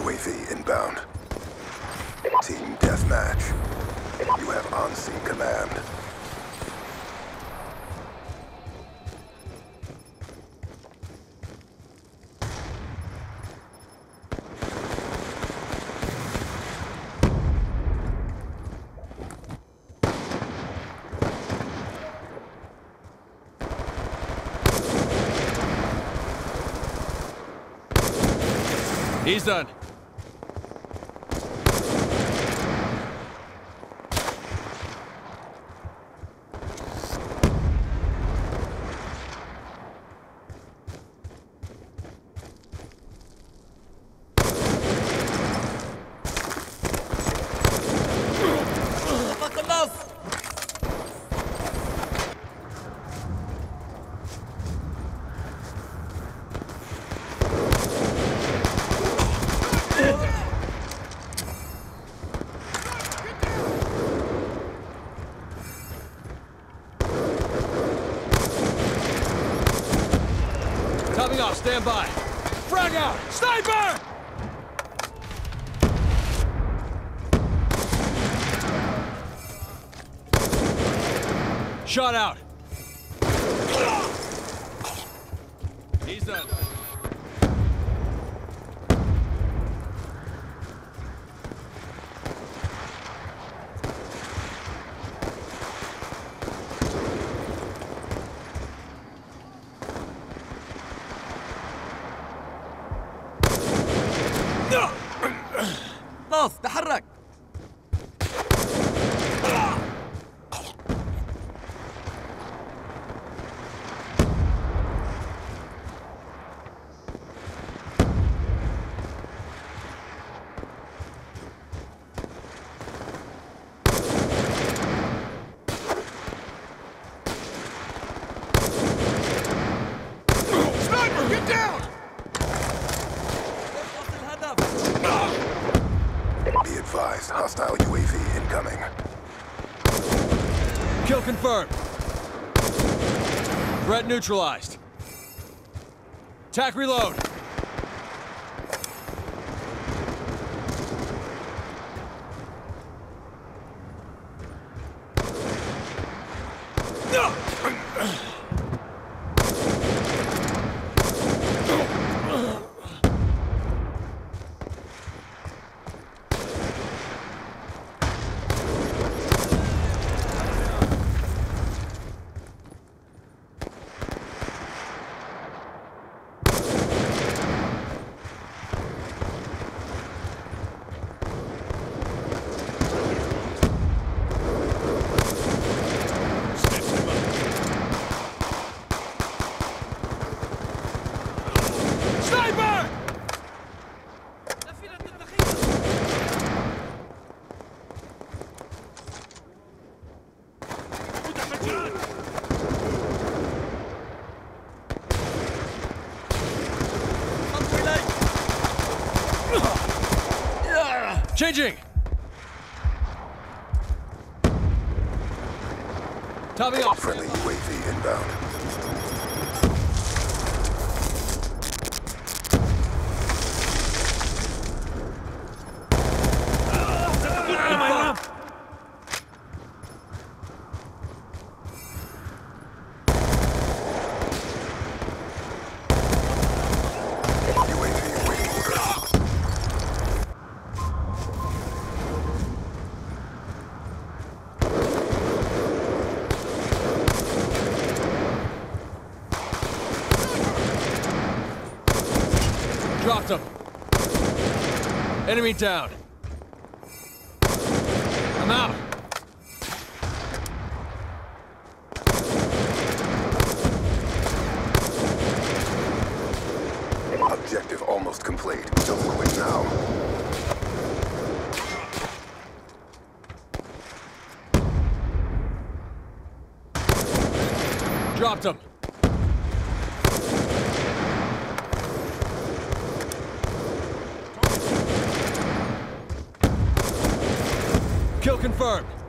UAV inbound. Team deathmatch. You have on-scene command. He's done. Topping off, stand by. Frag out! Sniper! Shot out. He's done. down! Be advised, hostile UAV incoming. Kill confirmed. Threat neutralized. Attack reload. No! Changing. Topping off. Friendly UAV inbound. Him. Enemy down. I'm out. Objective almost complete. Don't quit now. Dropped him. Kill confirmed.